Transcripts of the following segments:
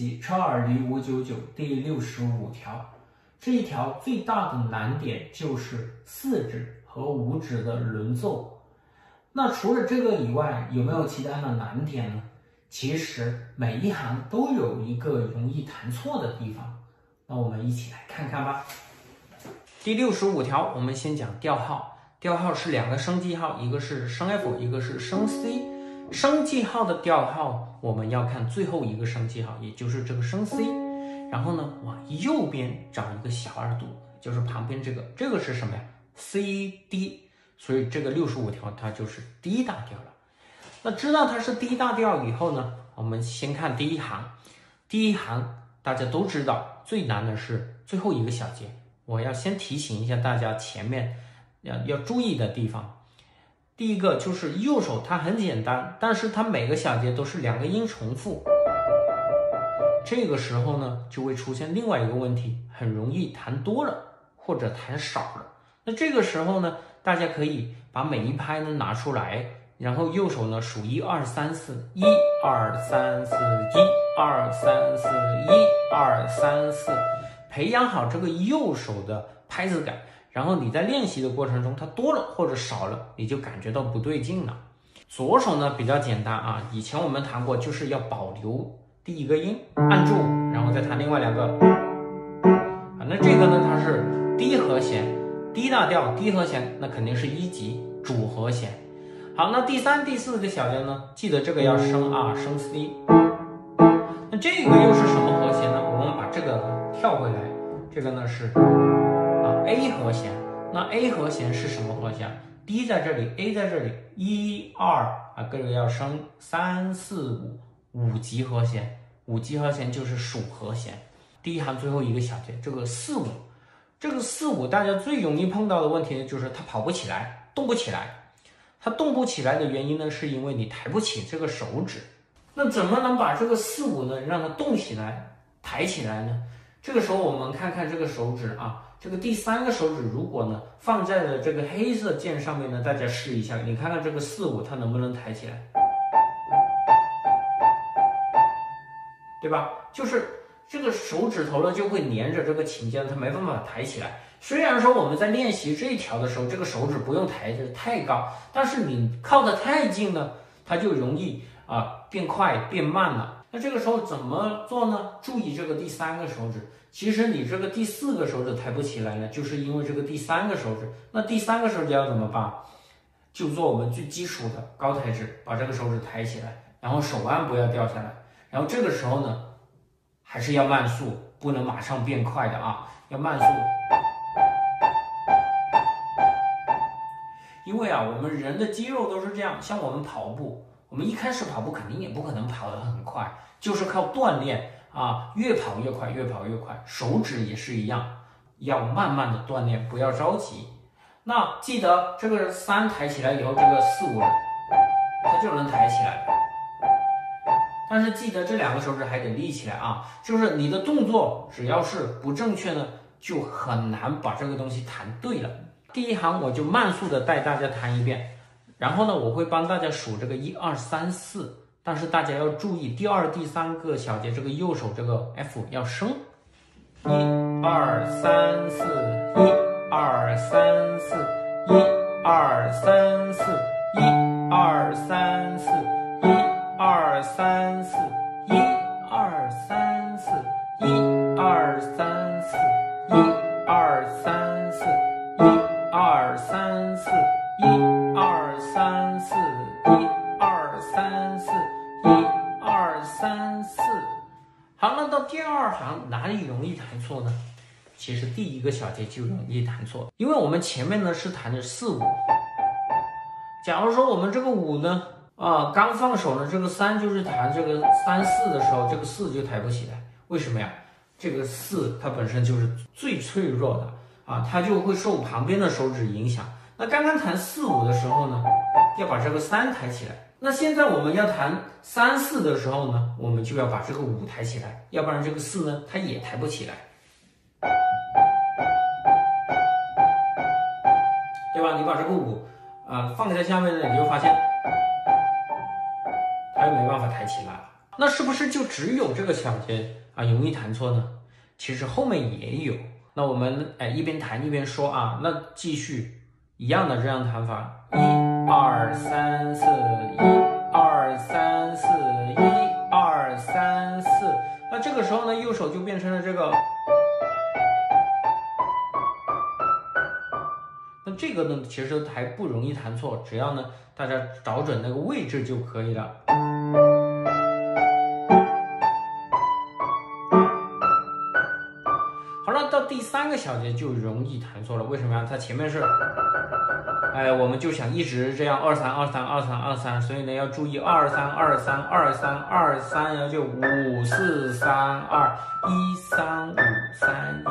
们一起学习车尔尼五九九第六十五条。这一条最大的难点就是四指和五指的轮奏。那除了这个以外，有没有其他的难点呢？其实每一行都有一个容易弹错的地方。那我们一起来看看吧。第六十五条，我们先讲调号。调号是两个升记号，一个是升 F，一个是升 C。升记号的调号，我们要看最后一个升记号，也就是这个升 C。然后呢，往右边找一个小二度，就是旁边这个，这个是什么呀？C D。所以这个六十五条它就是 D 大调了。那知道它是 D 大调以后呢，我们先看第一行。第一行大家都知道，最难的是最后一个小节。我要先提醒一下大家，前面要要注意的地方。第一个就是右手，它很简单，但是它每个小节都是两个音重复。这个时候呢，就会出现另外一个问题，很容易弹多了或者弹少了。那这个时候呢，大家可以把每一拍呢拿出来，然后右手呢数一二三四，一二三四，一二三四，一二三四。培养好这个右手的拍子感，然后你在练习的过程中，它多了或者少了，你就感觉到不对劲了。左手呢比较简单啊，以前我们弹过，就是要保留第一个音，按住，然后再弹另外两个。啊，那这个呢它是低和弦，D 大调低和弦，那肯定是一级主和弦。好，那第三、第四个小节呢，记得这个要升啊，升 C。那这个又是什么和弦呢？我们把这个。跳回来，这个呢是 A 和弦，那 A 和弦是什么和弦？D 在这里，A 在这里，一二啊，各个要升三四五，五级和弦，五级和弦就是属和弦。第一行最后一个小节，这个四五，这个四五大家最容易碰到的问题呢，就是它跑不起来，动不起来。它动不起来的原因呢，是因为你抬不起这个手指。那怎么能把这个四五呢，让它动起来，抬起来呢？这个时候，我们看看这个手指啊，这个第三个手指，如果呢放在了这个黑色键上面呢，大家试一下，你看看这个四五它能不能抬起来，对吧？就是这个手指头呢就会粘着这个琴键，它没办法抬起来。虽然说我们在练习这一条的时候，这个手指不用抬的太高，但是你靠得太近呢，它就容易啊变快变慢了。那这个时候怎么做呢？注意这个第三个手指，其实你这个第四个手指抬不起来呢，就是因为这个第三个手指。那第三个手指要怎么办？就做我们最基础的高抬指，把这个手指抬起来，然后手腕不要掉下来。然后这个时候呢，还是要慢速，不能马上变快的啊，要慢速。因为啊，我们人的肌肉都是这样，像我们跑步。我们一开始跑步肯定也不可能跑得很快，就是靠锻炼啊，越跑越快，越跑越快。手指也是一样，要慢慢的锻炼，不要着急。那记得这个三抬起来以后，这个四五它就能抬起来。但是记得这两个手指还得立起来啊，就是你的动作只要是不正确呢，就很难把这个东西弹对了。第一行我就慢速的带大家弹一遍。然后呢，我会帮大家数这个一二三四，但是大家要注意，第二、第三个小节这个右手这个 F 要升，一二三四，一二三四，一二三四，一二三四，一二三四，一二三四，一二三四，一二三四，一二三四，一。第二行哪里容易弹错呢？其实第一个小节就容易弹错，因为我们前面呢是弹的四五。假如说我们这个五呢，啊，刚放手呢，这个三就是弹这个三四的时候，这个四就抬不起来。为什么呀？这个四它本身就是最脆弱的啊，它就会受旁边的手指影响。那刚刚弹四五的时候呢，要把这个三抬起来。那现在我们要弹三四的时候呢，我们就要把这个五抬起来，要不然这个四呢，它也抬不起来，对吧？你把这个五啊放在下面呢，你就发现它又没办法抬起来了。那是不是就只有这个小节啊容易弹错呢？其实后面也有。那我们哎一边弹一边说啊，那继续一样的这样弹法，一二三四，一二三四，一二三四。那这个时候呢，右手就变成了这个。那这个呢，其实还不容易弹错，只要呢大家找准那个位置就可以了。这个小节就容易弹错了，为什么呀？它前面是，哎，我们就想一直这样二三二三二三二三，所以呢要注意二三二三二三二三，然后就五四三二一三五三一。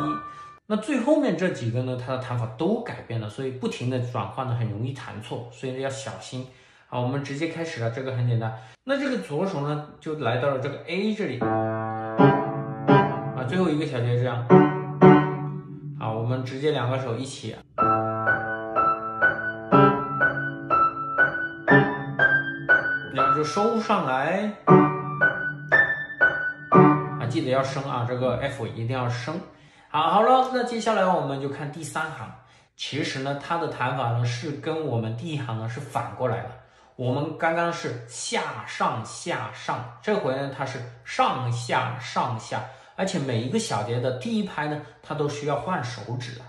那最后面这几个呢，它的弹法都改变了，所以不停的转换呢，很容易弹错，所以呢要小心。好，我们直接开始了，这个很简单。那这个左手呢，就来到了这个 A 这里，啊，最后一个小节这样。我们直接两个手一起，然后就收上来，啊，记得要升啊，这个 F 一定要升。好，好了，那接下来我们就看第三行。其实呢，它的弹法呢是跟我们第一行呢是反过来的。我们刚刚是下上下上，这回呢它是上下上下，而且每一个小节的第一拍呢，它都需要换手指的。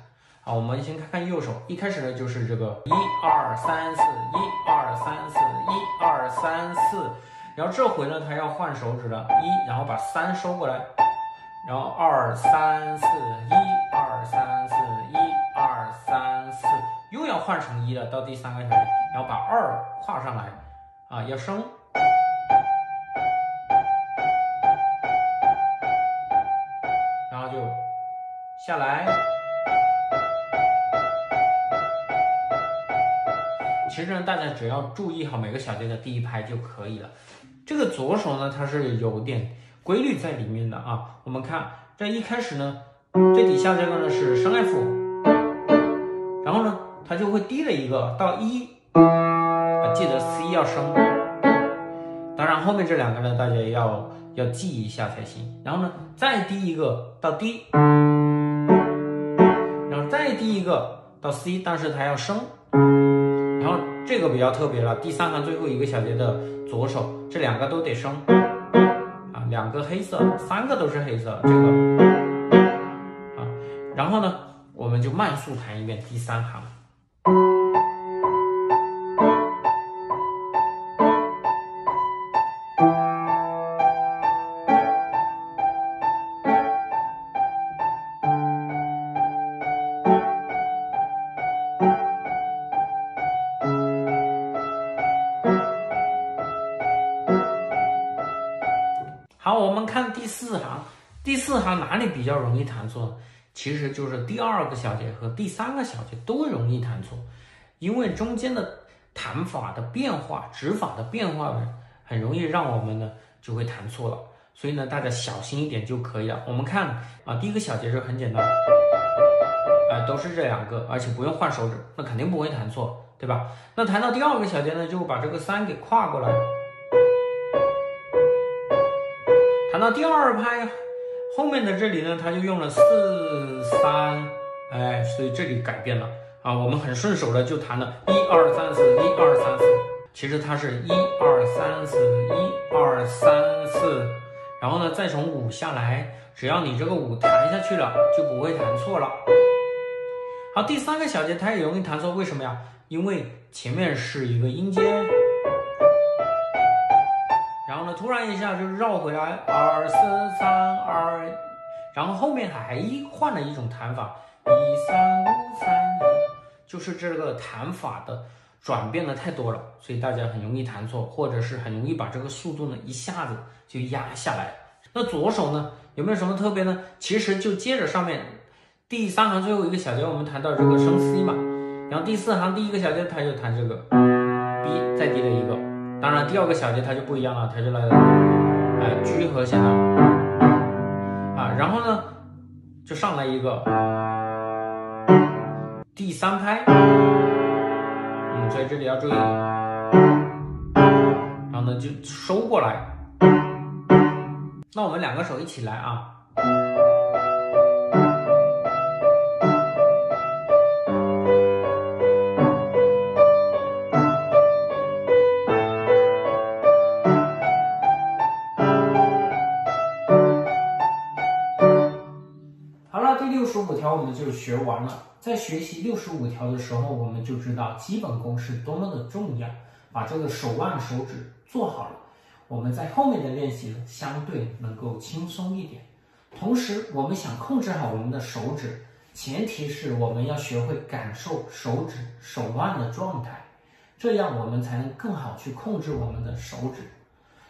好，我们先看看右手，一开始呢就是这个一二三四，一二三四，一二三四，然后这回呢它要换手指了，一，然后把三收过来。然后二三四一二三四一二三四又要换成一了，到第三个小节，然后把二跨上来，啊，要升，下来。其实呢，大家只要注意好每个小节的第一拍就可以了。这个左手呢，它是有点。规律在里面的啊，我们看这一开始呢，最底下这个呢是升 F，然后呢它就会低了一个到一，啊记得 C 要升，当然后面这两个呢大家要要记一下才行，然后呢再低一个到 D，然后再低第一个到 C，但是它要升，然后这个比较特别了，第三行最后一个小节的左手这两个都得升啊。两个黑色，三个都是黑色，这个啊，然后呢，我们就慢速弹一遍第三行。看第四行，第四行哪里比较容易弹错？其实就是第二个小节和第三个小节都容易弹错，因为中间的弹法的变化、指法的变化，很容易让我们呢就会弹错了。所以呢，大家小心一点就可以了。我们看啊，第一个小节是很简单，啊，都是这两个，而且不用换手指，那肯定不会弹错，对吧？那弹到第二个小节呢，就把这个三给跨过来。到第二拍后面的这里呢，他就用了四三，哎，所以这里改变了啊，我们很顺手的就弹了一二三四一二三四，其实它是一二三四一二三四，然后呢再从五下来，只要你这个五弹下去了，就不会弹错了。好，第三个小节它也容易弹错，为什么呀？因为前面是一个音阶。突然一下就绕回来，二四三二，然后后面还换了一种弹法，一三五三一，就是这个弹法的转变的太多了，所以大家很容易弹错，或者是很容易把这个速度呢一下子就压下来。那左手呢有没有什么特别呢？其实就接着上面第三行最后一个小节，我们弹到这个升 C 嘛，然后第四行第一个小节它就弹这个 B，再低了一个。当然，第二个小节它就不一样了，它就来了，哎，G 和弦了，啊，然后呢，就上来一个第三拍，嗯，所以这里要注意，然后呢就收过来，那我们两个手一起来啊。十五条我们就学完了。在学习六十五条的时候，我们就知道基本功是多么的重要，把这个手腕、手指做好了，我们在后面的练习，相对能够轻松一点。同时，我们想控制好我们的手指，前提是我们要学会感受手指、手腕的状态，这样我们才能更好去控制我们的手指。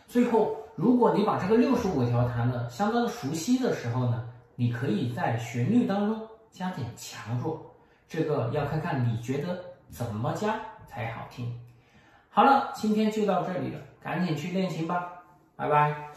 最后，如果你把这个六十五条弹的相当熟悉的时候呢，你可以在旋律当中加点强弱，这个要看看你觉得怎么加才好听。好了，今天就到这里了，赶紧去练琴吧，拜拜。